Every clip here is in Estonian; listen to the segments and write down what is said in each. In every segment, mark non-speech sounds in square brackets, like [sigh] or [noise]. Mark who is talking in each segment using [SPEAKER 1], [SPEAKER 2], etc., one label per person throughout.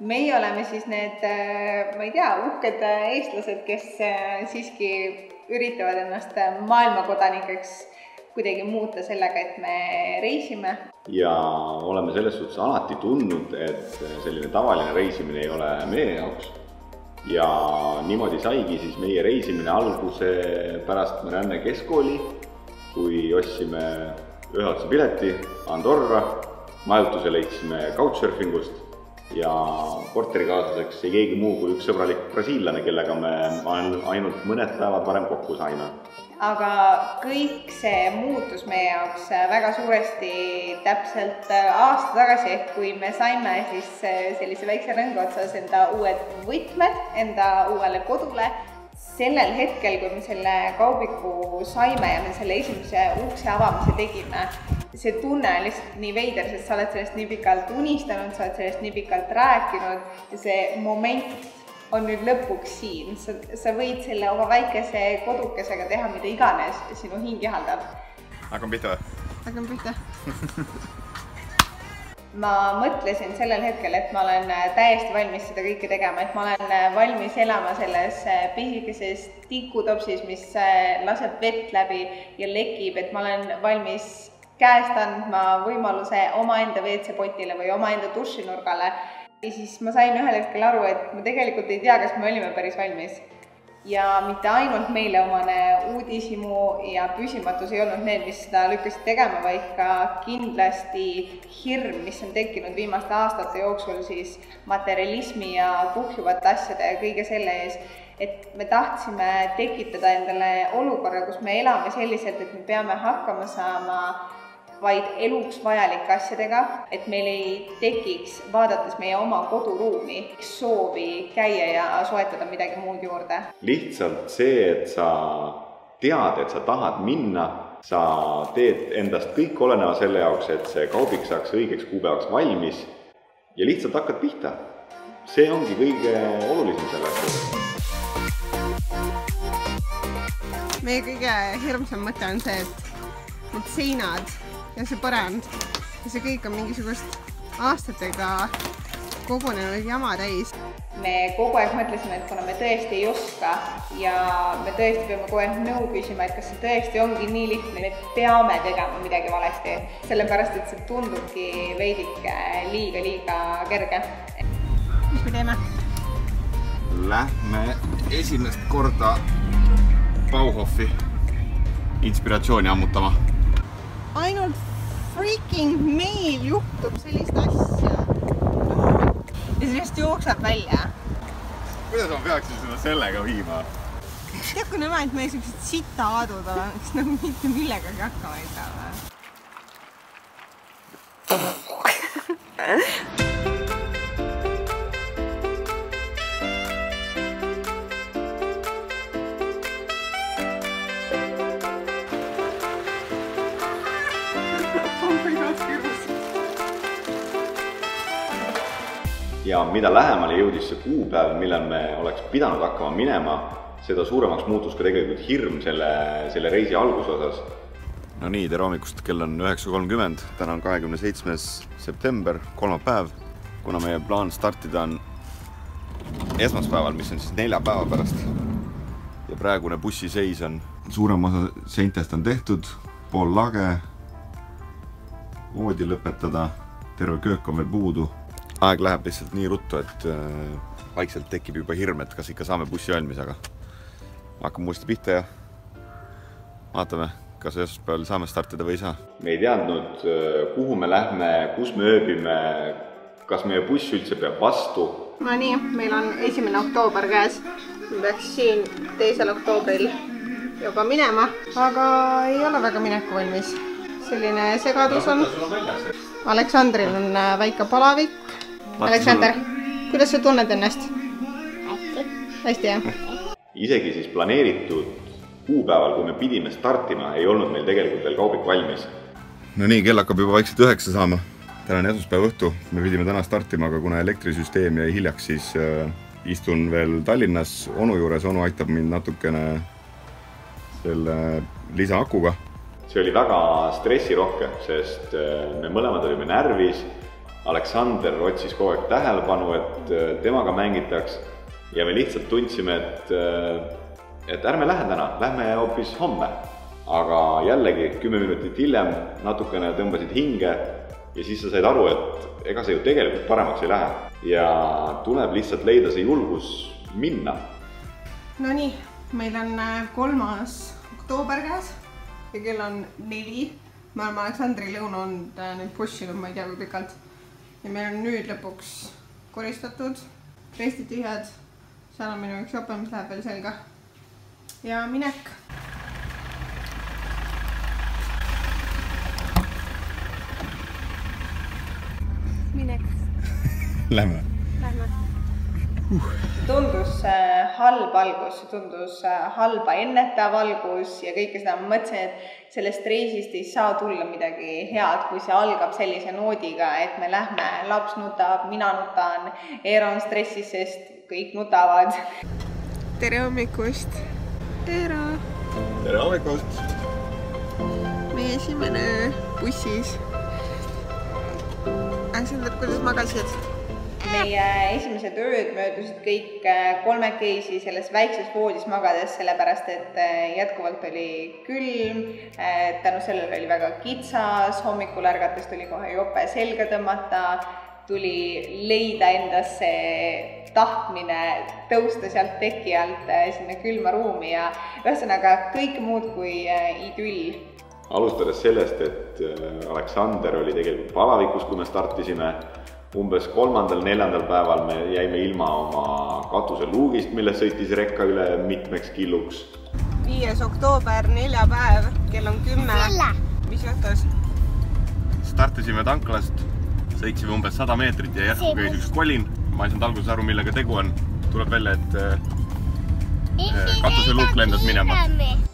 [SPEAKER 1] meie oleme siis need, ma ei tea, uhked eestlased, kes siiski üritavad ennast maailmakodanikeks kuidagi muuta sellega, et me reisime.
[SPEAKER 2] ja oleme selles suhtes alati tundnud, et selline tavaline reisimine ei ole meie jaoks. ja niimoodi saigi siis meie reisimine alguse pärast Marianne keskkooli, kui ostsime ühe otsa pileti Andorra, majutuse leidsime Couchsurfingust ja korterikaaslaseks ei keegi muu kui üks sõbralik brasiillane, kellega me ainult mõned päevad varem kokku saime
[SPEAKER 1] aga kõik see muutus meie jaoks väga suuresti täpselt aasta tagasi, ehk kui me saime siis sellise väikse rõngu otsas enda uued võtmed enda uuele kodule. Sellel hetkel, kui me selle kaubiku saime ja me selle esimese ukse avamise tegime, see tunne on lihtsalt nii veider, sest sa oled sellest nii pikalt unistanud, sa oled sellest nii pikalt rääkinud ja see moment on nüüd lõpuks siin, sa, sa võid selle oma väikese kodukesega teha mida iganes sinu hing ihaldab.
[SPEAKER 2] hakkame pihta või?
[SPEAKER 1] hakkame pihta [laughs] ma mõtlesin sellel hetkel, et ma olen täiesti valmis seda kõike tegema, et ma olen valmis elama selles pisikeses tikutopsis, mis laseb vett läbi ja lekib, et ma olen valmis käest andma võimaluse omaenda WC-potile või omaenda dušinurgale ja siis ma sain ühel hetkel aru, et ma tegelikult ei tea, kas me olime päris valmis. Ja mitte ainult meile omane uudishimu ja püsimatus ei olnud need, mis seda lükkasid tegema, vaid ka kindlasti hirm, mis on tekkinud viimaste aastate jooksul siis materialismi ja kuhjuvate asjade ja kõige selle ees. Et me tahtsime tekitada endale olukorra, kus me elame selliselt, et me peame hakkama saama vaid eluks vajalike asjadega, et meil ei tekiks, vaadates meie oma koduruumi, soovi käia ja soetada midagi muud juurde.
[SPEAKER 2] lihtsalt see, et sa tead, et sa tahad minna, sa teed endast kõik oleneva selle jaoks, et see kaubik saaks õigeks kuupäevaks valmis ja lihtsalt hakkad pihta. see ongi kõige olulisem selles suhtes
[SPEAKER 1] meie kõige hirmsam mõte on see, et need seinad ja see põrand ja see kõik on mingisugust aastatega kogunenud jama täis. me kogu aeg mõtlesime, et kuna me tõesti ei oska ja me tõesti peame kogu aeg nõu küsima, et kas see tõesti ongi nii lihtne, me peame tegema midagi valesti, sellepärast et see tundubki veidike liiga-liiga kerge. mis me teeme?
[SPEAKER 2] Lähme esimest korda Bauhofi inspiratsiooni ammutama
[SPEAKER 1] ainult freaking meil juhtub sellist asja. ja sellest jookseb välja.
[SPEAKER 2] kuidas ma peaksin seda sellega viima?
[SPEAKER 1] tead, kui nõme, et me siuksed sitaadud oleme, kes nagu mitte millegagi hakkama ei saa [laughs]
[SPEAKER 2] ja mida lähemale jõudis see kuupäev, millal me oleks pidanud hakkama minema, seda suuremaks muutus ka tegelikult hirm selle, selle reisi alguse osas. no nii, tere hommikust, kell on üheksa kolmkümmend, täna on kahekümne seitsmes september, kolmapäev. kuna meie plaan startida on esmaspäeval, mis on siis nelja päeva pärast ja praegune bussiseis on, suurem osa seintest on tehtud, pool lage, voodi lõpetada, terve köök on veel puudu aeg läheb lihtsalt nii ruttu, et äh, vaikselt tekib juba hirm, et kas ikka saame bussi valmis, aga hakkame uuesti pihta ja vaatame, kas esmaspäeval saame startida või ei saa. me ei teadnud, äh, kuhu me lähme, kus me ööbime, kas meie buss üldse peab vastu.
[SPEAKER 1] Nonii, meil on esimene oktoober käes. me peaks siin teisel oktoobril juba minema, aga ei ole väga mineku valmis. selline segadus on. Aleksandril on äh, väike palavik Aleksander, kuidas sa tunned ennast? hästi. hästi, jah?
[SPEAKER 2] isegi siis planeeritud kuupäeval, kui me pidime startima, ei olnud meil tegelikult veel kaubik valmis. no nii, kell hakkab juba vaikselt üheksa saama. täna on esmaspäeva õhtu, me pidime täna startima, aga kuna elektrisüsteem jäi hiljaks, siis äh, istun veel Tallinnas onu juures, onu aitab mind natukene selle lisaakuga. see oli väga stressirohke, sest äh, me mõlemad olime närvis Aleksander otsis kogu aeg tähelepanu, et äh, temaga mängitaks ja me lihtsalt tundsime, et, äh, et ärme lähe täna, lähme hoopis homme. aga jällegi kümme minutit hiljem natukene tõmbasid hinge ja siis sa said aru, et ega see ju tegelikult paremaks ei lähe ja tuleb lihtsalt leida see julgus minna.
[SPEAKER 1] Nonii, meil on äh, kolmas oktoober käes ja kell on neli. me oleme Aleksandri lõunanud nüüd pussinud, ma ei tea, kui pikalt ja meil on nüüd lõpuks koristatud, restid tühjad, seal on minu üks jope, mis läheb veel selga. ja minek. minek.
[SPEAKER 2] Lähme.
[SPEAKER 1] Lähme uh.. tundus äh, halb algus, tundus äh, halba ennetav algus ja kõike seda, ma mõtlesin, et sellest reisist ei saa tulla midagi head, kui see algab sellise noodiga, et me lähme, laps nutab, mina nutan, Eero on stressis, sest kõik nutavad. tere hommikust, Eero.
[SPEAKER 2] tere hommikust.
[SPEAKER 1] meie esimene bussis. Aleksander, kuidas magasid? Meie esimesed ööd möödusid kõik äh, kolmekesi selles väikses voodis magades, sellepärast et äh, jätkuvalt oli külm, äh, tänu sellele oli väga kitsas, hommikul ärgates tuli kohe jope selga tõmmata, tuli leida endas see tahtmine tõusta sealt teki alt sinna külma ruumi ja ühesõnaga kõike muud kui idüll.
[SPEAKER 2] alustades sellest, et Aleksander oli tegelikult palavikus, kui me startisime umbes kolmandal-neljandal päeval me jäime ilma oma katuseluugist, millest sõitis rekka üle mitmeks killuks.
[SPEAKER 1] viies oktoober, neljapäev, kell on kümme. mis juhtus?
[SPEAKER 3] startisime tanklast, sõitsime umbes sada meetrit ja järsku käis üks kolin. ma ei saanud alguses aru, millega tegu on. tuleb välja, et äh, katuseluuk lendas minema.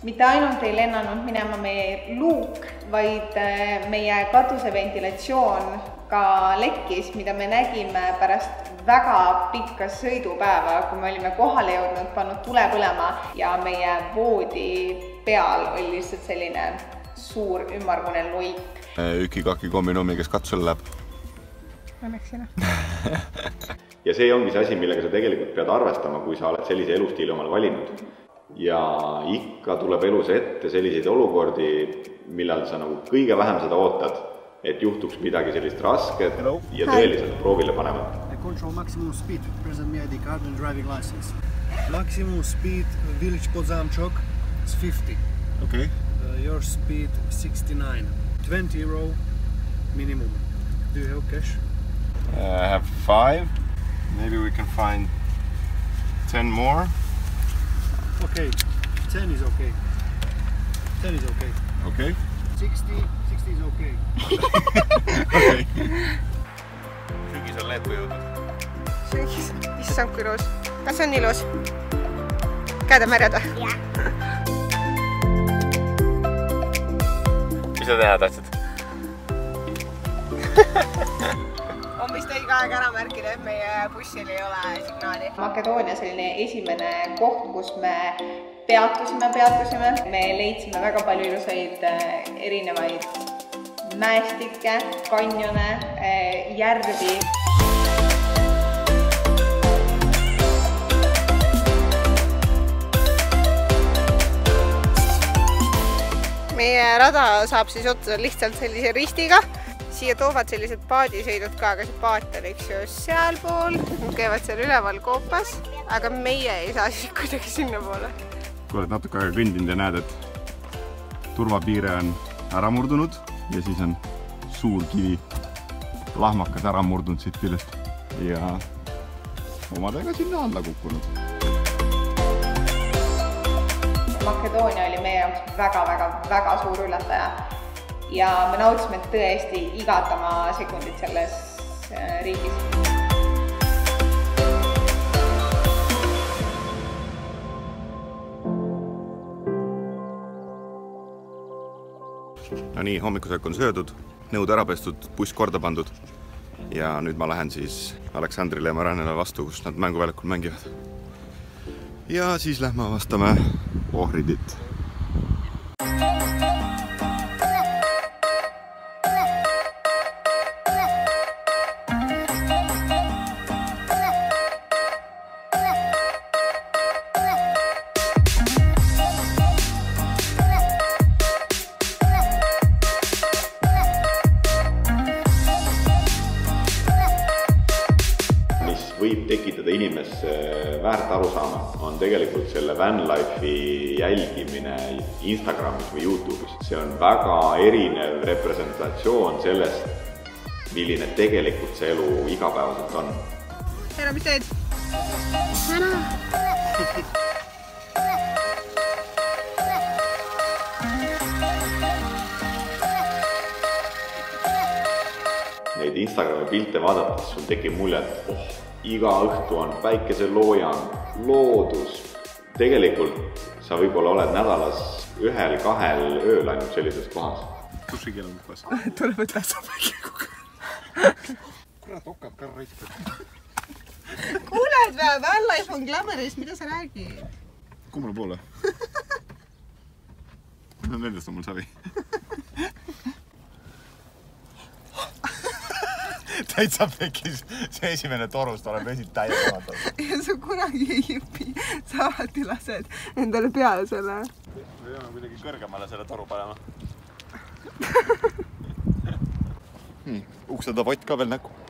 [SPEAKER 1] mitte ainult ei lennanud minema meie luuk, vaid äh, meie katuse ventilatsioon ka lekkis, mida me nägime pärast väga pikka sõidupäeva, kui me olime kohale jõudnud, pannud tule põlema ja meie voodi peal oli lihtsalt selline suur ümmargune luik.
[SPEAKER 3] Üki-Kaki kombinommi, kes katusele läheb.
[SPEAKER 1] Õnneks sina [laughs]
[SPEAKER 2] ja see ongi see asi, millega sa tegelikult pead arvestama, kui sa oled sellise elustiili omale valinud. Ja ikka tuleb elus ette selliseid olukordi, millal sa nagu kõige vähem seda ootad et juhtuks midagi sellist rasket Hello. ja tõeliselt proovile panevat.
[SPEAKER 4] Control maximum speed, present me ID card and driving license. Maximum speed village Pozamchok is 50.
[SPEAKER 3] Okay.
[SPEAKER 4] Uh, your speed 69. 20 euro minimum. Do you have cash?
[SPEAKER 3] Uh, I have five. Maybe we can find 10 more.
[SPEAKER 4] Okay, 10 is okay. 10 is okay.
[SPEAKER 3] Okay.
[SPEAKER 4] 60, 60 is okay.
[SPEAKER 3] okei. [laughs] sügis on leetu jõudnud.
[SPEAKER 1] sügis, issand kui ilus. kas on ilus? käed on märjad või?
[SPEAKER 3] mis sa teha tahtsid?
[SPEAKER 1] Õige aeg ära märkida, et meie bussil ei ole signaali. Makedoonia selline esimene koht, kus me peatusime, peatusime, me leidsime väga palju ilusaid äh, erinevaid mäestikke, kanjone, äh, järvi. meie rada saab siis otsa lihtsalt sellise ristiga siia toovad sellised paadisõidud ka, aga see paat on, eks ju, sealpool, käivad seal üleval koopas, aga meie ei saa siis kuidagi sinnapoole.
[SPEAKER 3] kui oled natuke aega kõndinud ja näed, et turvapiire on ära murdunud ja siis on suur kivi, lahmakas ära murdunud siit küljest ja omadega sinna alla kukkunud.
[SPEAKER 1] Makedoonia oli meie jaoks väga-väga-väga suur üllataja ja me nautisime tõesti igat oma sekundit selles äh, riigis.
[SPEAKER 3] no nii, hommikusöök on söödud, nõud ära pestud, buss korda pandud ja nüüd ma lähen siis Aleksandrile ja Maranele vastu, kus nad mänguväljakul mängivad. ja siis lähme avastame Ohridit
[SPEAKER 2] Instagramis või Youtube'is. see on väga erinev representatsioon sellest, milline tegelikult see elu igapäevaselt on.
[SPEAKER 1] Eero, mis teed?
[SPEAKER 2] Neid Instagrami pilte vaadates sul tekib mulje, et oh, iga õhtu on päikeseloojang, loodus. tegelikult sa võib-olla oled nädalas ühel-kahel ööl ainult sellises kohas.
[SPEAKER 3] dušikeel on puhas. [laughs]
[SPEAKER 1] tuleb võtta sobegi.
[SPEAKER 3] kurat, okkab ka raisk.
[SPEAKER 1] kuule, Vanlife on Glamouris, mida sa räägid?
[SPEAKER 3] kummale poole? [laughs] Nendest on mul savi. [laughs] [laughs] täitsa pekis, see esimene torust olen vesid täiega vaadanud.
[SPEAKER 1] ja sa kunagi ei õpi, sa alati lased endale peale selle.
[SPEAKER 3] me peame kuidagi kõrgemale selle toru panema. nii, ukse taha pott ka veel näkku.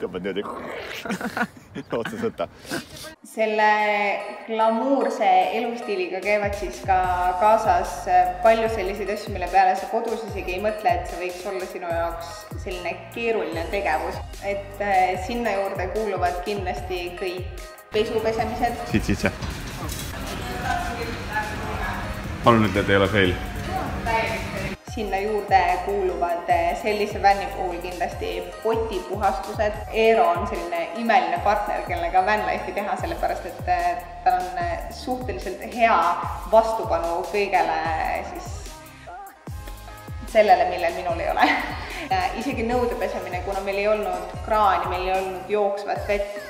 [SPEAKER 3] Tõmbad niimoodi [laughs] otsas võtta.
[SPEAKER 1] selle glamuurse elustiiliga käivad siis ka kaasas palju selliseid asju, mille peale sa kodus isegi ei mõtle, et see võiks olla sinu jaoks selline keeruline tegevus. et äh, sinna juurde kuuluvad kindlasti kõik pesupesemised,
[SPEAKER 3] siit sisse. palun ütle, et ei ole fail.
[SPEAKER 1] Sinna juurde kuuluvad äh, sellise vänni puhul kindlasti potipuhastused. Eero on selline imeline partner, kellega vanlife'i teha, sellepärast et äh, tal on äh, suhteliselt hea vastupanu kõigele siis sellele, millel minul ei ole. [laughs] isegi nõude pesemine, kuna meil ei olnud kraani, meil ei olnud jooksvat vett,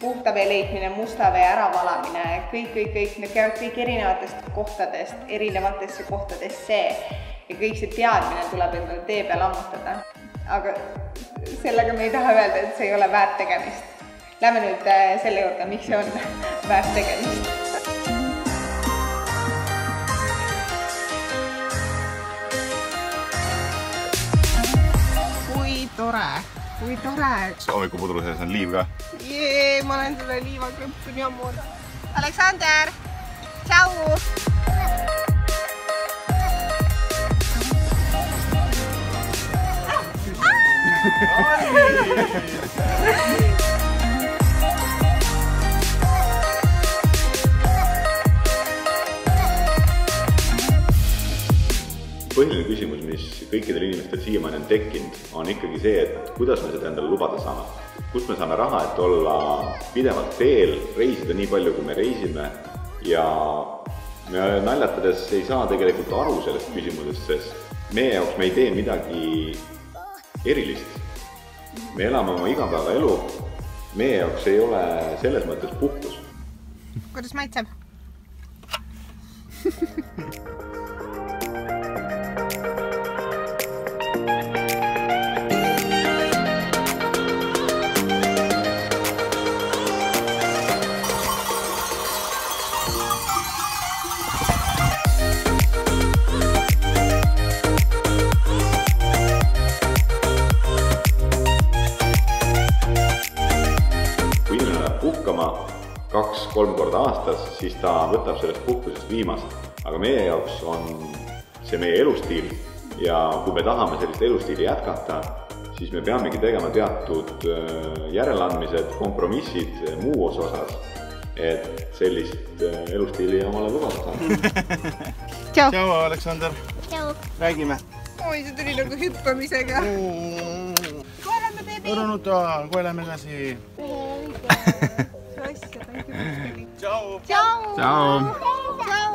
[SPEAKER 1] puhta vee leidmine, musta vee äravalamine, kõik, kõik, kõik, need käivad kõik erinevatest kohtadest, erinevatesse kohtadesse ja kõik see teadmine tuleb endale tee peal ammutada. aga sellega me ei taha öelda, et see ei ole väärt tegemist. Lähme nüüd äh, selle juurde, miks see on [laughs] väärt tegemist kui tore, kui tore.
[SPEAKER 3] hommikupudru sees on liiv ka.
[SPEAKER 1] jee, ma olen selle liivakrõpsu nii ammu. Aleksander, tšau.
[SPEAKER 2] Põhiline küsimus, mis kõikidel inimestel siiamaani on tekkinud, on ikkagi see, et kuidas me seda endale lubada saame. kust me saame raha, et olla pidevalt teel, reisida nii palju, kui me reisime ja me naljatades ei saa tegelikult aru sellest küsimusest, sest meie jaoks me ei tee midagi erilist. Me elame oma igapäevaelu, meie jaoks ei ole selles mõttes puhkus.
[SPEAKER 1] kuidas maitseb? [laughs]
[SPEAKER 2] kaks-kolm korda aastas, siis ta võtab sellest puhkusest viimast. aga meie jaoks on see meie elustiil ja kui me tahame sellist elustiili jätkata, siis me peamegi tegema teatud äh, järeleandmised, kompromissid muus osas, et sellist äh, elustiili omale lubada saada. [laughs]
[SPEAKER 1] tšau.
[SPEAKER 3] tšau, Aleksander. räägime.
[SPEAKER 1] oi, see tuli nagu hüppamisega. kuuleme, beebi.
[SPEAKER 3] Õrunuta, kohe lähme edasi. [laughs] tšau.
[SPEAKER 1] tšau.
[SPEAKER 3] tšau.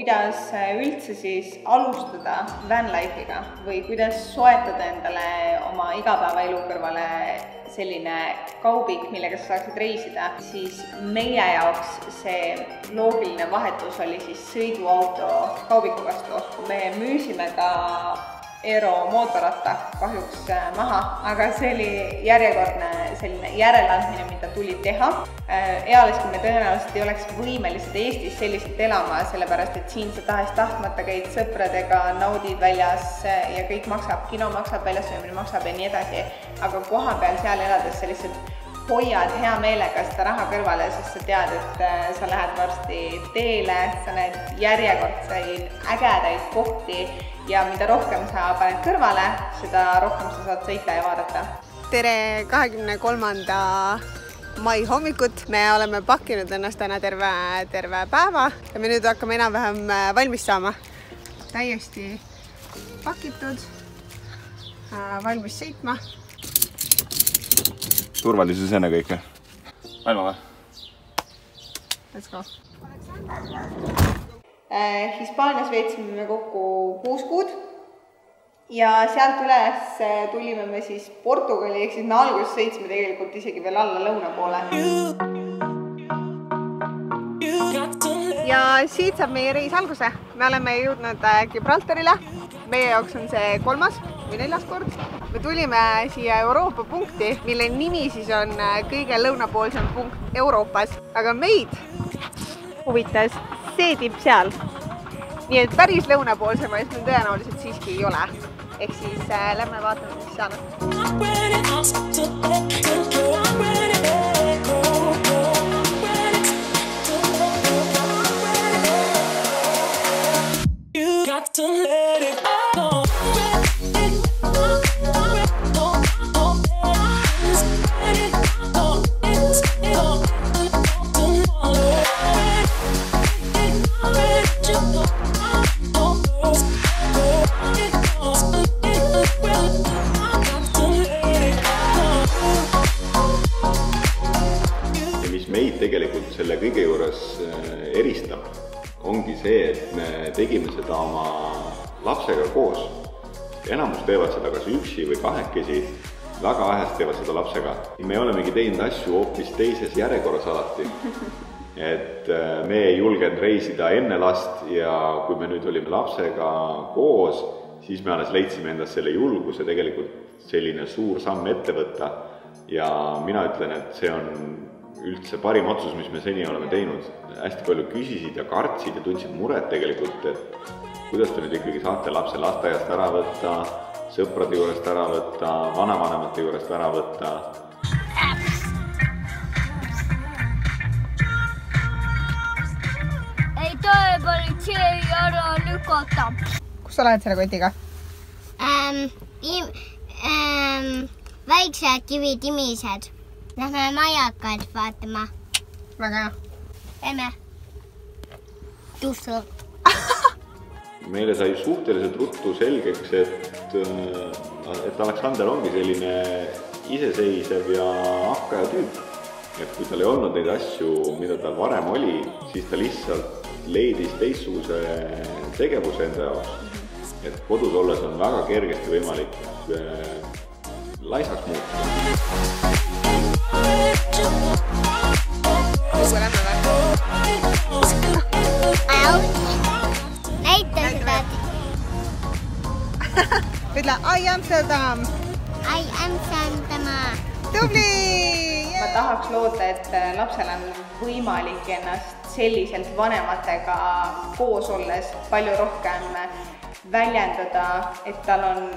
[SPEAKER 1] kuidas üldse siis alustada vanlife'iga või kuidas soetada endale oma igapäevaelu kõrvale selline kaubik, millega sa saaksid reisida, siis meie jaoks see loogiline vahetus oli siis sõiduauto kaubiku vastu. me müüsime ka Eero mootorratta kahjuks äh, maha, aga see oli järjekordne selline järeleandmine, mida tuli teha. Äh, eales, kui me tõenäoliselt ei oleks võimelised Eestis selliselt elama, sellepärast et siin sa tahes-tahtmata käid sõpradega, naudid väljas äh, ja kõik maksab, kino maksab, väljasöömine maksab ja nii edasi. aga kohapeal seal elades sa lihtsalt hoiad hea meelega seda raha kõrvale, sest sa tead, et sa lähed varsti teele, sa näed järjekordseid ägedaid kohti ja mida rohkem sa paned kõrvale, seda rohkem sa saad sõita ja vaadata.
[SPEAKER 5] tere kahekümne kolmanda mai hommikut, me oleme pakkinud ennast täna terve, terve päeva ja me nüüd hakkame enam-vähem äh, valmis saama. täiesti pakitud, äh, valmis sõitma
[SPEAKER 3] turvalisus ennekõike. maailma või?
[SPEAKER 5] Let's go.
[SPEAKER 1] Äh, Hispaanias veetsime me kokku kuus kuud ja sealt üles äh, tulime me siis Portugali, ehk siis me alguses sõitsime tegelikult isegi veel alla lõuna poole.
[SPEAKER 5] ja siit saab meie reis alguse. me oleme jõudnud äh, Gibraltarile. meie jaoks on see kolmas või neljas kord. me tulime siia Euroopa punkti, mille nimi siis on kõige lõunapoolsem punkt Euroopas, aga meid huvitas see tipp seal. nii et päris lõunapoolsemaid me tõenäoliselt siiski ei ole. ehk siis äh, lähme vaatame, mis seal on.
[SPEAKER 6] Got to let it go.
[SPEAKER 2] Meid tegelikult selle kõige juures äh, eristab, ongi see, et me tegime seda oma lapsega koos. enamus teevad seda kas üksi või kahekesi, väga vähesed teevad seda lapsega. me olemegi teinud asju hoopis teises järjekorras alati. Et äh, me ei julgenud reisida enne last ja kui me nüüd olime lapsega koos, siis me alles leidsime endas selle julguse tegelikult selline suur samm ette võtta ja mina ütlen, et see on üldse parim otsus, mis me seni oleme teinud. hästi palju küsisid ja kartsid ja tundsid muret tegelikult, et kuidas te nüüd ikkagi saate lapse lasteaiast ära võtta, sõprade juurest ära võtta, vanavanemate juurest ära võtta.
[SPEAKER 7] Ei tohi politsei ära lükata
[SPEAKER 5] kus sa lähed selle kotiga?
[SPEAKER 7] ähm,. Ähm, väiksed kivitimised. Lähme majakat vaatama.
[SPEAKER 5] väga hea.
[SPEAKER 7] Lähme. tussu. [laughs]
[SPEAKER 2] meile sai suhteliselt ruttu selgeks, et, äh, et Aleksander ongi selline iseseisev ja hakkaja tüüp. et kui tal ei olnud neid asju, mida tal varem oli, siis ta lihtsalt leidis teistsuguse tegevuse enda jaoks. et kodus olles on väga kergesti võimalik äh, laisaks muutuda.
[SPEAKER 7] näita seda.
[SPEAKER 5] ütle I Amsterdam.
[SPEAKER 7] I am Santamaa.
[SPEAKER 5] tubli!
[SPEAKER 1] ma tahaks loota, et äh, lapsel on võimalik ennast selliselt vanematega koos olles palju rohkem väljendada, et tal on,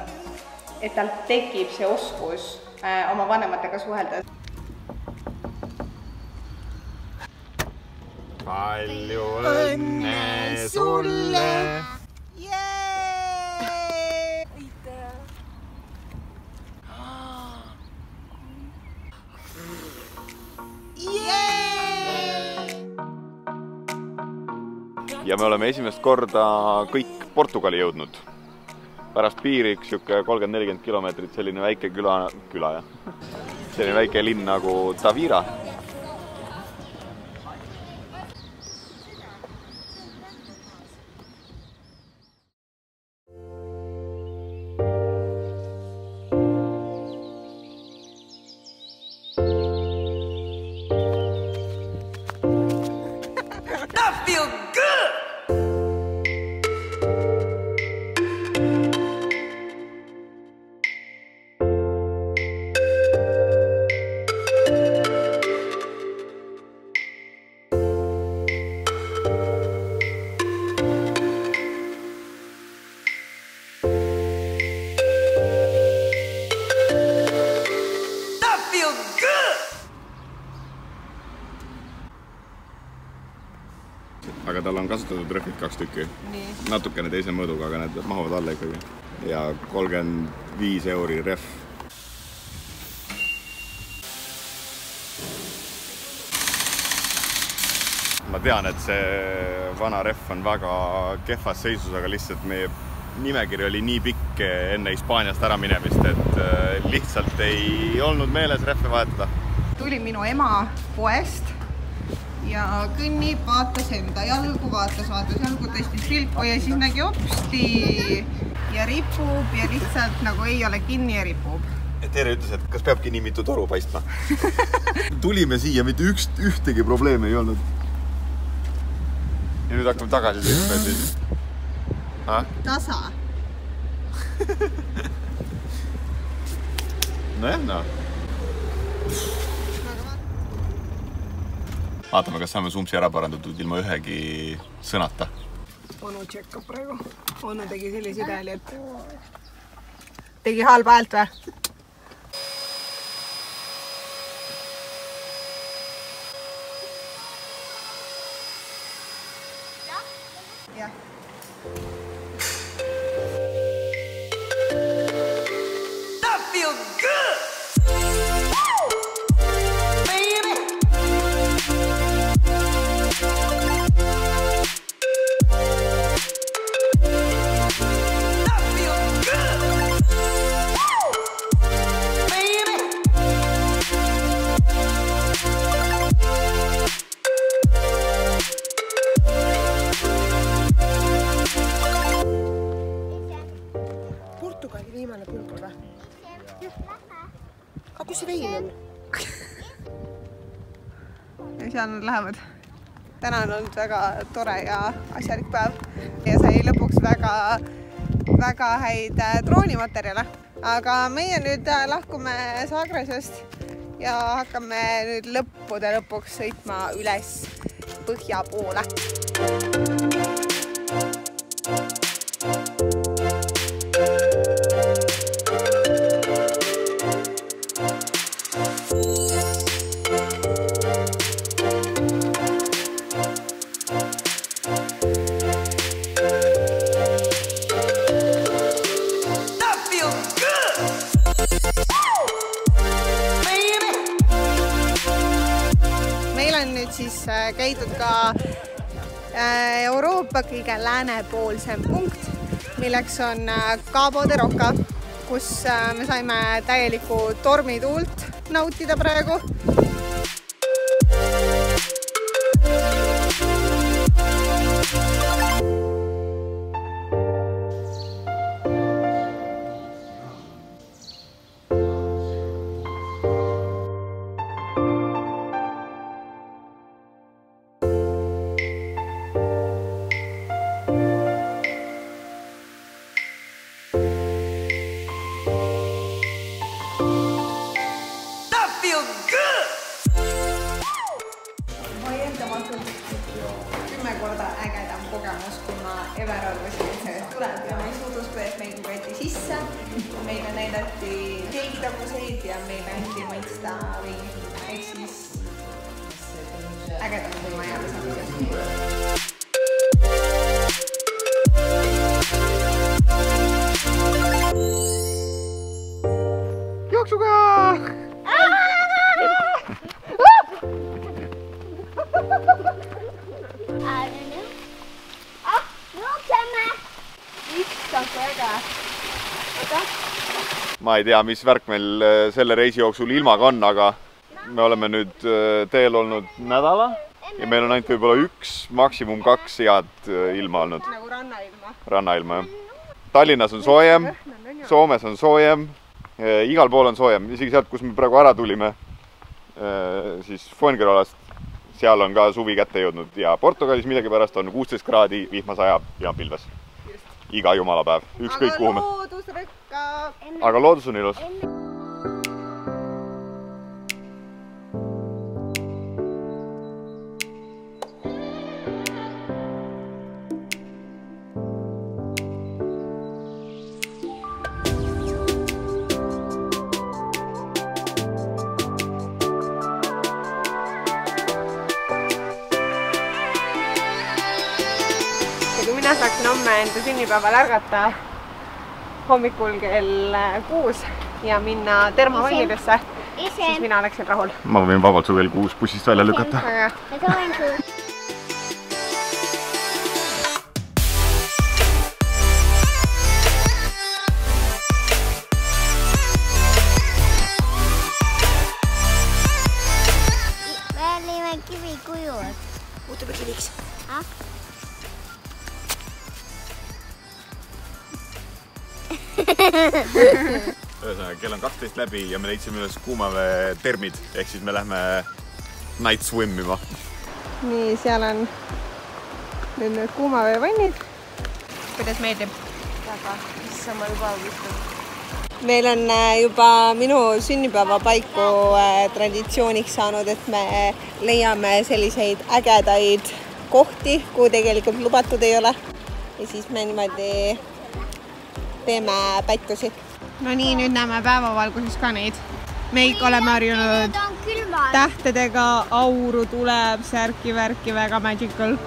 [SPEAKER 1] et tal tekib see oskus äh, oma vanematega suhelda.
[SPEAKER 3] palju õnne sulle! Ja me oleme esimest korda kõik Portugali jõudnud. pärast piiri üks sihuke kolmkümmend, nelikümmend kilomeetrit, selline väike küla, küla jah, selline väike linn nagu Tavira
[SPEAKER 2] on kasutatud rehvid kaks tükki.
[SPEAKER 5] nii,
[SPEAKER 2] natukene teise mõõduga, aga need mahuvad alla ikkagi. ja kolmkümmend viis euri rehv. ma tean, et see vana rehv on väga kehvas seisus, aga lihtsalt meie nimekiri oli nii pikk enne Hispaaniast äraminemist, et äh, lihtsalt ei olnud meeles rehve vahetada
[SPEAKER 5] tuli minu ema poest ja kõnnib, vaatas enda jalgu, vaatas, vaatas jalgu, tõstis pilku ja siis nägi hopsti ja ripub ja lihtsalt nagu ei ole kinni ja ripub.
[SPEAKER 2] Tere ütles, et kas peabki nii mitu toru paistma. [laughs] tulime siia, mitte üks, ühtegi probleemi ei olnud. ja nüüd hakkame tagasi sõitma siis.
[SPEAKER 5] tasa. [laughs]
[SPEAKER 2] nojah, noh. vaatame, kas saame Sumpsi ära parandatud ilma ühegi sõnata.
[SPEAKER 5] onu tšekkab praegu. onu tegi sellise hääli, et tegi halba häält või? jah. Seal lähevad. täna on olnud väga tore ja asjalik päev ja sai lõpuks väga, väga häid äh, droonimaterjale. aga meie nüüd äh, lahkume Zagresest ja hakkame nüüd lõppude lõpuks sõitma üles põhja poole. Käidud ka äh, Euroopa kõige läänepoolsem punkt, milleks on äh, Cabo de Roca, kus äh, me saime täielikku tormituult nautida praegu. Ma ei
[SPEAKER 2] tea, mis värk meil äh, selle reisi jooksul ilmaga on, aga me oleme nüüd äh, teel olnud nädala ja meil on ainult võib-olla üks, maksimum kaks head äh, ilma olnud,
[SPEAKER 5] nagu rannailma.
[SPEAKER 2] rannailma jah. Tallinnas on soojem, Soomes on soojem, igal pool on soojem, isegi sealt, kus me praegu ära tulime, siis Fuengiroalast, seal on ka suvi kätte jõudnud ja Portugalis millegipärast on kuusteist kraadi, vihma sajab ja on pilves. Iga jumala päev, ükskõik kuhu me,
[SPEAKER 5] loodus rõkkab.
[SPEAKER 2] aga loodus on ilus.
[SPEAKER 5] Enda sünnipäeval ärgata hommikul kell kuus ja minna termovannidesse, siis mina oleksin rahul.
[SPEAKER 3] ma võin vabalt su kell kuus bussist välja lükata.
[SPEAKER 5] väga hea.
[SPEAKER 3] Ühesõnaga, kell on kaksteist läbi ja me leidsime üles kuumavee termid, ehk siis me lähme night swim ima.
[SPEAKER 5] nii, seal on nüüd need kuumaveevannid. kuidas meeldib?
[SPEAKER 8] väga, issand, ma juba mõtlen.
[SPEAKER 5] meil on äh, juba minu sünnipäeva paiku äh, traditsiooniks saanud, et me leiame selliseid ägedaid kohti, kuhu tegelikult lubatud ei ole. ja siis me niimoodi teeme pättusi. no nii, nüüd näeme päevavalguses ka neid. me ikka oleme harjunud tähtedega, auru tuleb, särki-värki, väga magical.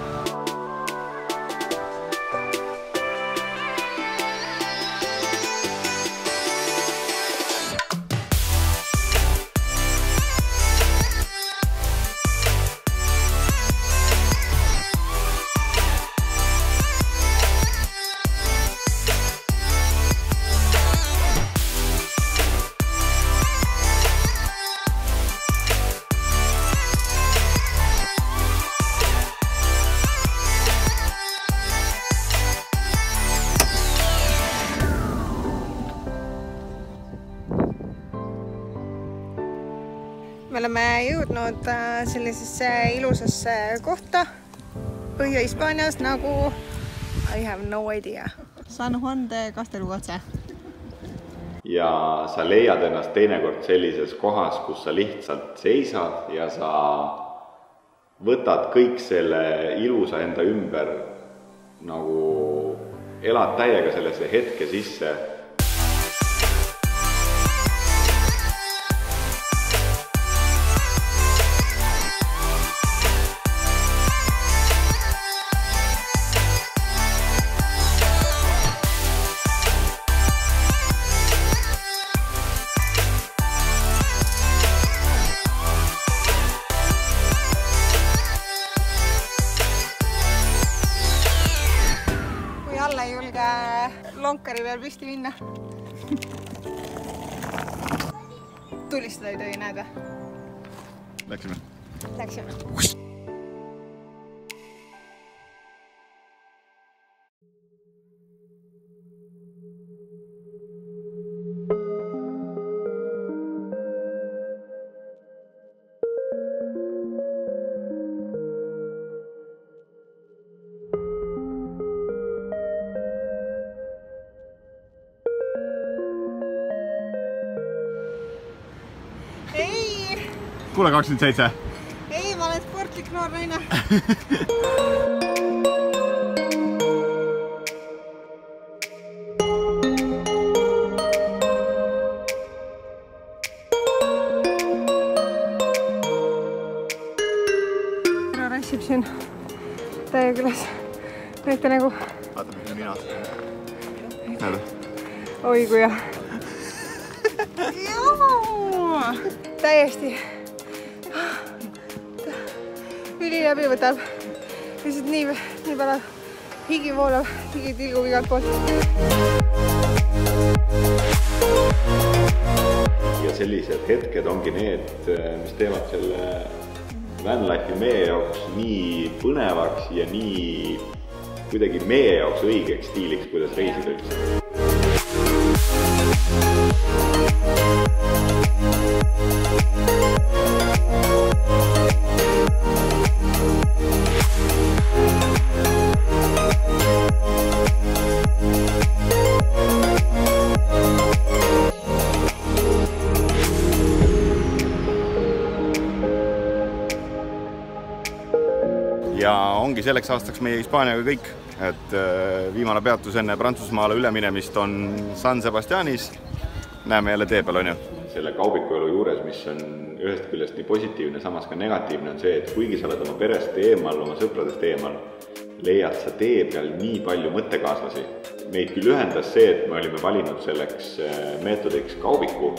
[SPEAKER 5] Jõudnud sellisesse ilusasse kohta Põhja-Hispaanias nagu I have no idea. San Juan de Castelluotse.
[SPEAKER 2] ja sa leiad ennast teinekord sellises kohas, kus sa lihtsalt seisad ja sa võtad kõik selle ilusa enda ümber nagu elad täiega sellesse hetke sisse
[SPEAKER 5] püsti minna. tulistada ei tohi, näed või?
[SPEAKER 3] Läksime.
[SPEAKER 5] Läksime.
[SPEAKER 3] Kuule, kakskümmend seitse.
[SPEAKER 5] ei, ma olen sportlik noor naine. rassib siin täiega üles. näita nägu.
[SPEAKER 3] vaata, mis on ninad. näed?
[SPEAKER 5] oi kui hea. täiesti läbi võtab. lihtsalt nii, nii palju higi voolab, higi tilgub igalt poolt.
[SPEAKER 2] ja sellised hetked ongi need, mis teevad selle van life'i meie jaoks nii põnevaks ja nii kuidagi meie jaoks õigeks stiiliks, kuidas reisida üldse.
[SPEAKER 3] Selleks aastaks meie Hispaaniaga kõik, et äh, viimane peatus enne Prantsusmaale üleminemist on San Sebastianis. näeme jälle tee peal, on ju.
[SPEAKER 2] selle kaubikuelu juures, mis on ühest küljest nii positiivne, samas ka negatiivne, on see, et kuigi sa oled oma perest eemal, oma sõpradest eemal,
[SPEAKER 9] leiad sa tee peal nii palju mõttekaaslasi. meid küll ühendas see, et me olime valinud selleks äh, meetodiks kaubiku,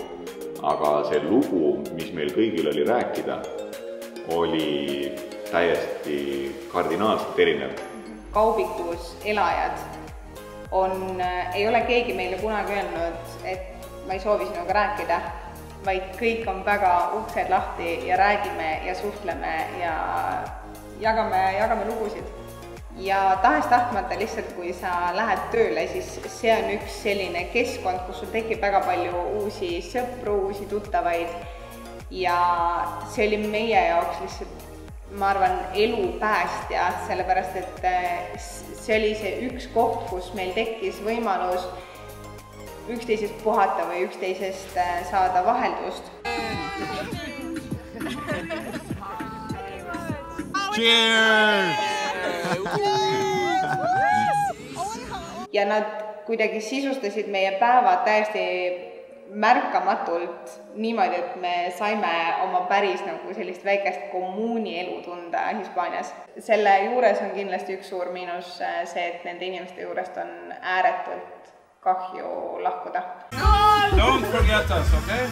[SPEAKER 9] aga see lugu, mis meil kõigil oli rääkida, oli täiesti kardinaalselt erinev.
[SPEAKER 1] kaubikus elajad on, ei ole keegi meile kunagi öelnud, et ma ei soovi sinuga rääkida, vaid kõik on väga uksed lahti ja räägime ja suhtleme ja jagame, jagame lugusid ja tahes-tahtmata lihtsalt, kui sa lähed tööle, siis see on üks selline keskkond, kus sul tekib väga palju uusi sõpru, uusi tuttavaid ja see oli meie jaoks lihtsalt, ma arvan, elupäästja, sellepärast et eh, see oli see üks koht, kus meil tekkis võimalus üksteisest puhata või üksteisest eh, saada vaheldust. Ja nad kuidagi sisustasid meie päevad täiesti märkamatult niimoodi, et me saime oma päris nagu sellist väikest kommuuni elu tunda Hispaanias. selle juures on kindlasti üks suur miinus äh, see, et nende inimeste juurest on ääretult kahju lahkuda.
[SPEAKER 10] Don't forget us, okay?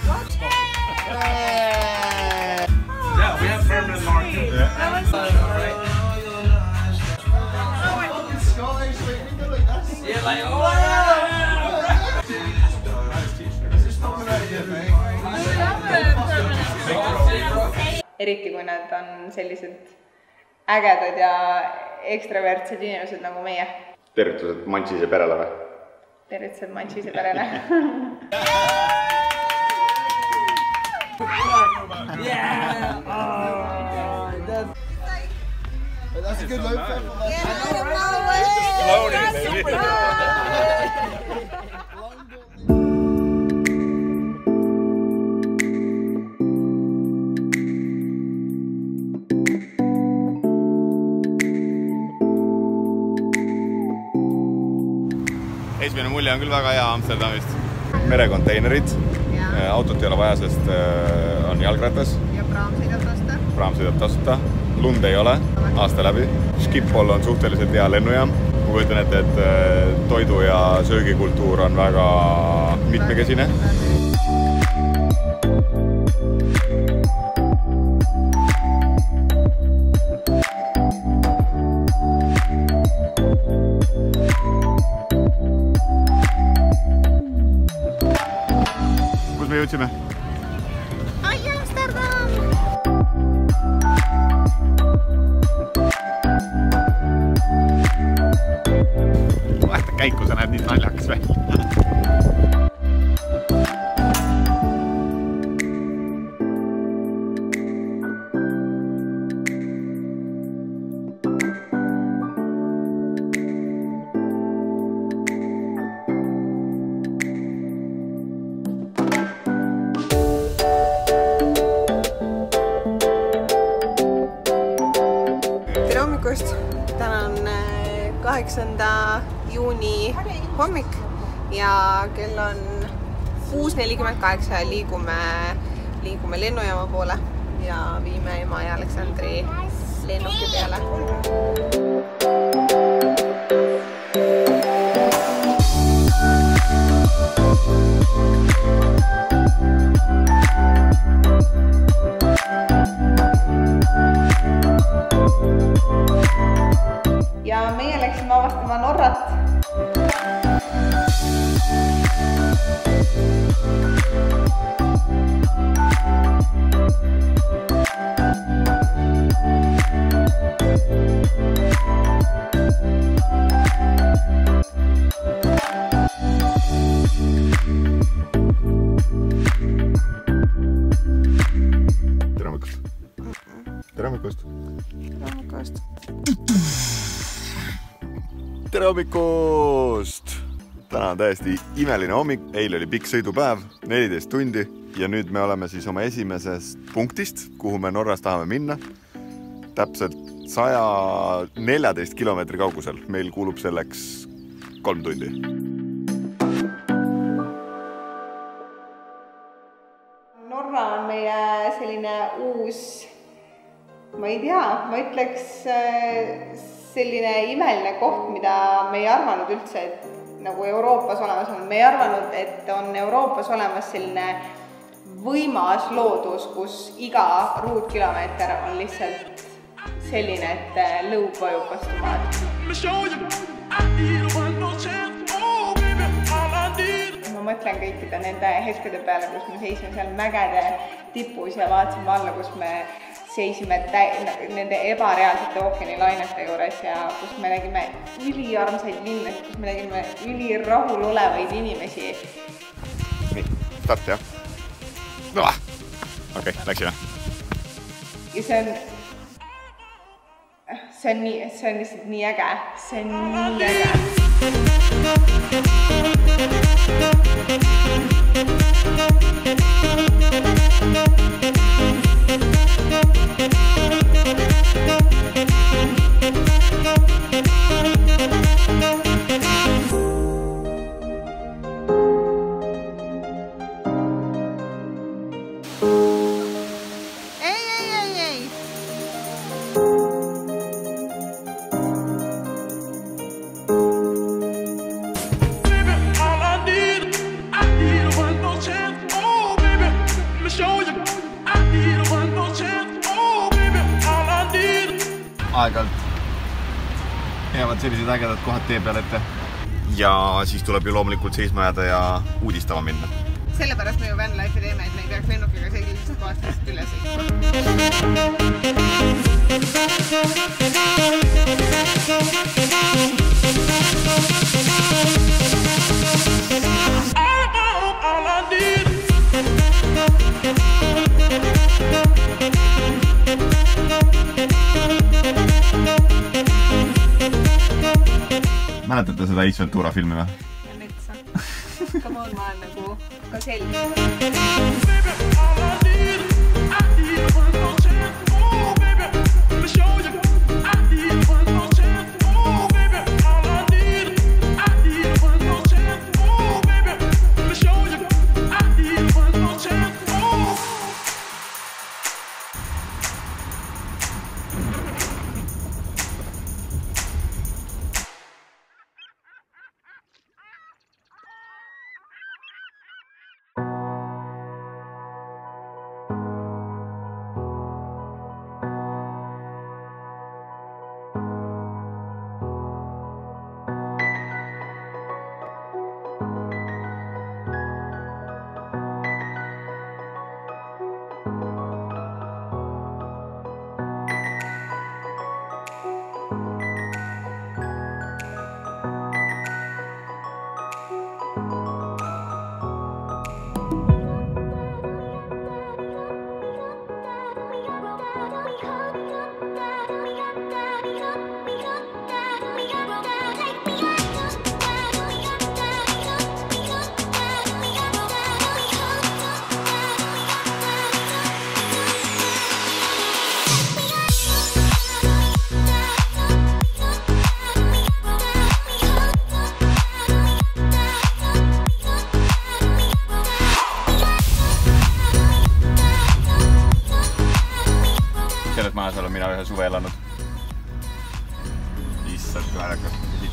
[SPEAKER 1] Eriti kui nad on sellised ägedad ja ekstravertsed inimesed nagu meie.
[SPEAKER 9] tervitused Mantsise perele või?
[SPEAKER 1] tervitused Mantsise perele. [laughs]
[SPEAKER 10] Yeah. Oh, that's...
[SPEAKER 11] That's a good. Load for
[SPEAKER 10] Loading, baby.
[SPEAKER 2] Esimene mulje on küll väga hea Amsterdamist. merekonteinerid, autot ei ole vaja, sest äh, on jalgratas,
[SPEAKER 5] ja praam sõidab tasuta.
[SPEAKER 2] praam sõidab tasuta, lund ei ole aasta läbi. Schiphol on suhteliselt hea lennujaam. ma kujutan ette, et äh, toidu ja söögikultuur on väga mitmekesine. Kus me jõudsime?
[SPEAKER 5] ai, Amsterdam!
[SPEAKER 2] vaheta käiku, sa näed nii naljakas välja.
[SPEAKER 5] Nelikümmend kaheksa liigume, liigume lennujaama poole ja viime ema ja Aleksandri lennuki
[SPEAKER 2] tere hommikust! hommikust! tere hommikust! täna on täiesti imeline hommik, eile oli pikk sõidupäev, neliteist tundi ja nüüd me oleme siis oma esimesest punktist, kuhu me Norras tahame minna. täpselt saja neljateist kilomeetri kaugusel, meil kulub selleks kolm tundi.
[SPEAKER 1] Norra on meie selline uus, ma ei tea, ma ütleks äh, selline imeline koht, mida me ei arvanud üldse, et nagu Euroopas olemas on, me ei arvanud, et on Euroopas olemas selline võimas loodus, kus iga ruutkilomeeter on lihtsalt selline, et äh, lõug vajub vastu maad. ma mõtlen kõikide nende hetkede peale, kus me seisime seal mägede tipus ja vaatasime alla, kus me seisime tä-, nende ebareaalsete ookeanilainete juures ja kus me nägime üliarmsaid linnasid, kus me nägime ülirahul olevaid inimesi.
[SPEAKER 2] nii, start jah? okei okay,, läksime.
[SPEAKER 1] ja see on, see on nii, see on lihtsalt nii äge, see on nii äge.
[SPEAKER 2] Tee peale ette. ja siis tuleb ju loomulikult seisma jääda ja uudistama minna.
[SPEAKER 5] sellepärast me ju Vanlife'i teeme, et me ei peaks lennukiga sellisest kohast üle sõitma.
[SPEAKER 2] Mäletate seda Ace Ventura filmi või?
[SPEAKER 1] metsa. Come on, ma olen nagu ka selge.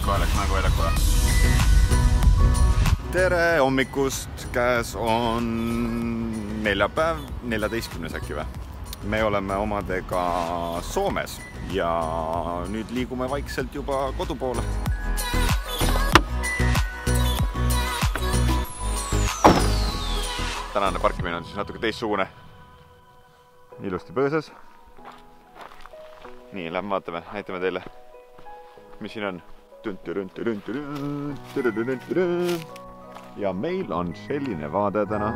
[SPEAKER 2] Kohe läks mänguväljakule. tere hommikust, käes on neljapäev, neljateistkümnes äkki või? me oleme omadega Soomes ja nüüd liigume vaikselt juba kodu poole. tänane parkimine on siis natuke teistsugune. ilusti põõsas nii, lähme vaatame, näitame teile, mis siin on. Ja meil on selline vaade täna.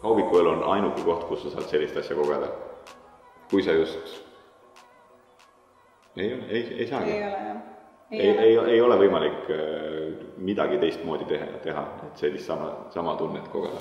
[SPEAKER 12] kaubikuelu on ainuke koht, kus sa saad sellist asja kogeda. kui sa just ei, ei, ei saagi.
[SPEAKER 1] ei ole jah.
[SPEAKER 12] ei, ei, ei ole võimalik äh, midagi teistmoodi teha, teha, et sellist sama, sama tunnet kogeda.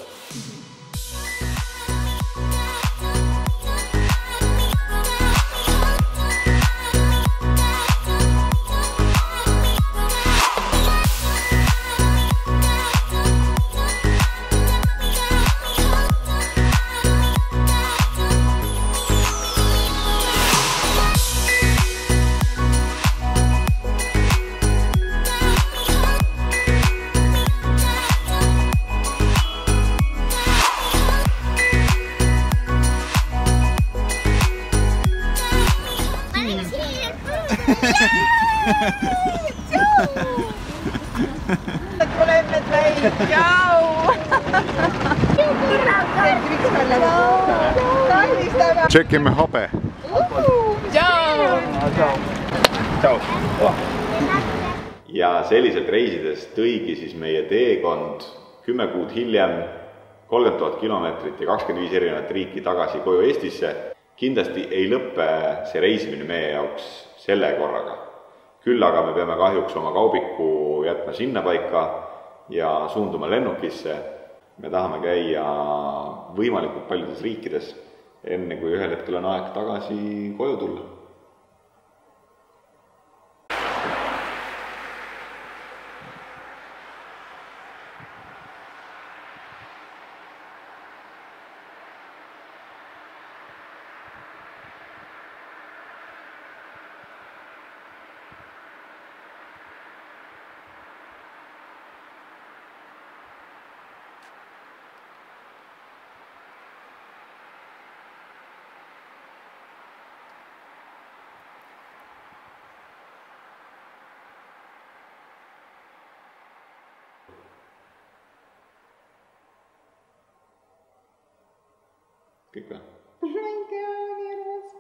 [SPEAKER 5] Kaardistame!
[SPEAKER 3] tšekime habe.
[SPEAKER 5] tšau!
[SPEAKER 2] ja selliselt reisides tõigi siis meie teekond kümme kuud hiljem kolmkümmend tuhat kilomeetrit ja kakskümmend viis erinevat riiki tagasi koju Eestisse. kindlasti ei lõpe see reisimine meie jaoks selle korraga. küll aga me peame kahjuks oma kaubiku jätma sinnapaika ja suunduma lennukisse. me tahame käia võimalikult paljudes riikides, enne kui ühel hetkel on aeg tagasi koju tulla kõik või?
[SPEAKER 1] ma ei tea, nii armas.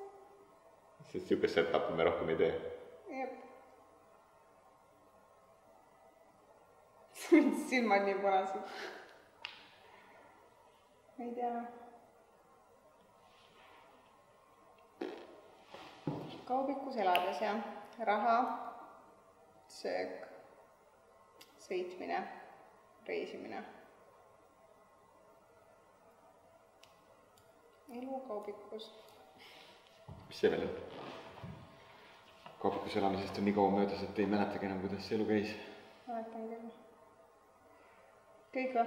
[SPEAKER 2] sest niisugust setup'i me rohkem ei tee.
[SPEAKER 1] jep. [laughs] silmad nii punased. ma ei tea. kaubikus elades jah, raha, söök, sõitmine, reisimine. Elu kaubikus
[SPEAKER 2] mis see veel on? kaubikus elamisest on nii kaua möödas, et ei mäletagi enam, kuidas see elu käis.
[SPEAKER 1] mäletan küll. kõik või?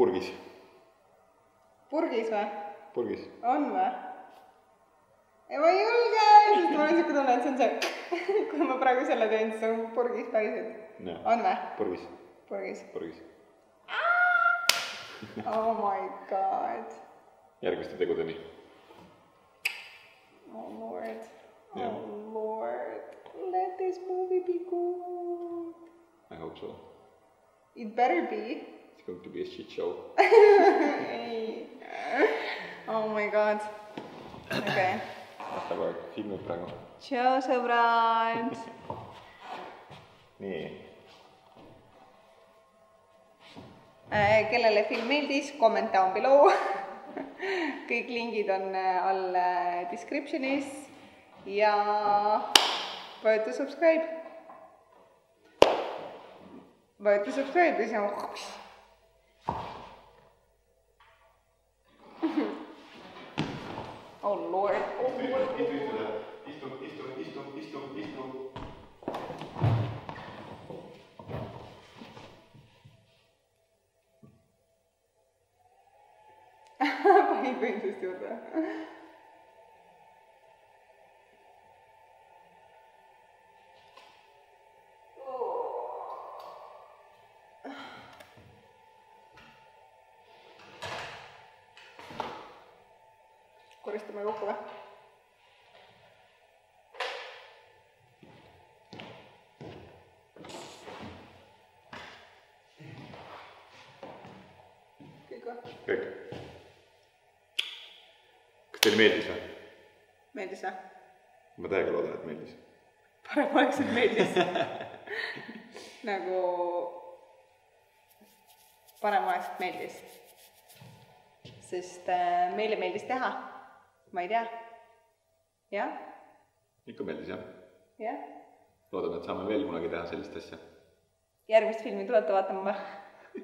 [SPEAKER 2] purgis,
[SPEAKER 1] purgis või?
[SPEAKER 2] purgis.
[SPEAKER 1] on või? ei, ma ei julge, sest mul on siuke tunne, et see on see, [laughs] kui ma praegu selle teen, siis on purgis päriselt. on või?
[SPEAKER 2] purgis,
[SPEAKER 1] purgis.
[SPEAKER 2] purgis.
[SPEAKER 1] Oh my god.
[SPEAKER 2] järgmiste tegudeni.
[SPEAKER 1] Oh lord. Oh lord. Let this movie be good.
[SPEAKER 2] I hope so.
[SPEAKER 1] It better be.
[SPEAKER 2] It's going to be a shit show. [laughs]
[SPEAKER 1] Oh my god. okay..
[SPEAKER 2] las aeg filmib praegu.
[SPEAKER 1] tšau, sõbrad.
[SPEAKER 2] nii,
[SPEAKER 1] kellele film meeldis, comment down below [laughs] kõik lingid on äh, all äh, description'is ja vajuta subscribe. vajuta subscribe ja siis on. Koristame kokku või? kõik või?
[SPEAKER 2] kõik. kas teile meeldis või?
[SPEAKER 1] meeldis või?
[SPEAKER 2] ma täiega loodan, et meeldis.
[SPEAKER 1] parem oleks, et meeldis. [laughs] nagu parem oleks, et meeldis. sest äh, meile meeldis teha. Ma ei tea. jah,
[SPEAKER 2] ikka meeldis jah?
[SPEAKER 1] jah.
[SPEAKER 2] loodame, et saame veel kunagi teha sellist asja.
[SPEAKER 1] järgmist filmi tulete vaatama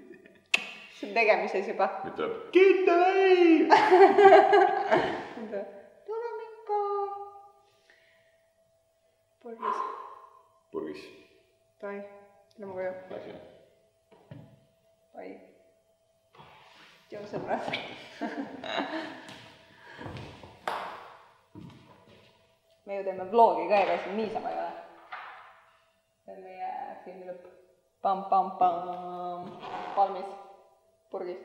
[SPEAKER 1] [laughs] see on tegemises juba.
[SPEAKER 2] nüüd tuleb kindel [laughs]
[SPEAKER 1] tuleme ikka. purgis.
[SPEAKER 2] purgis.
[SPEAKER 1] Davai, lähme koju.
[SPEAKER 2] Jah?
[SPEAKER 1] Bye. tšau, sõbrad. [laughs] me ju teeme vlogi ka, ega siin niisama ei ole. see on meie filmi lõpp. Pam-pam-pam, palmis, purgis.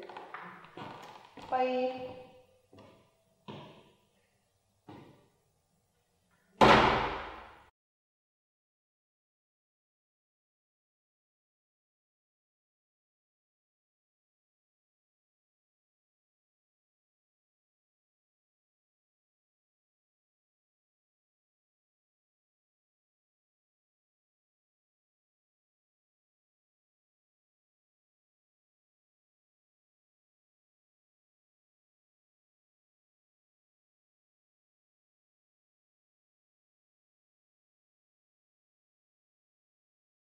[SPEAKER 1] Bye.